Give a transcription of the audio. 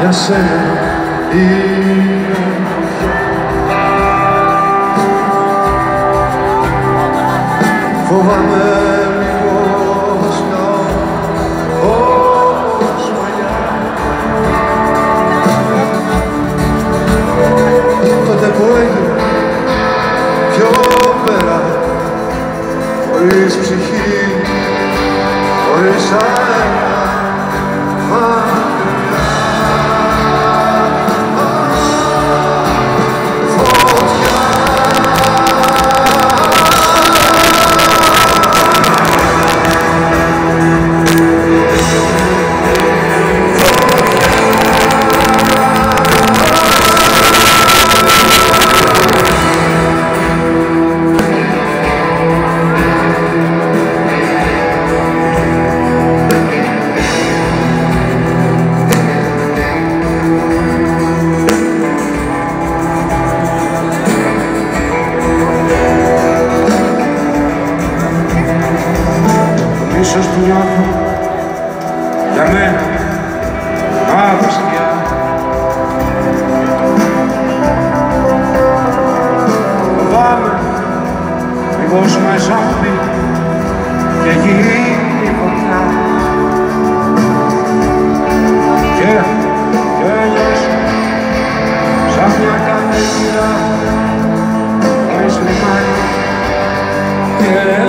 για σένα είναι. Φοβάμαι μήπως καώ όπως παλιά Τότε που έγινε πιο πέρα χωρίς ψυχή, χωρίς αέρα νιώθω για μένα μαύρη σκιά. Φοβάμαι μήπως με ζόμπι και γίνει φωτιά. Και γέλιωσα σαν μια καμπύλα χωρίς λιμάνι. Και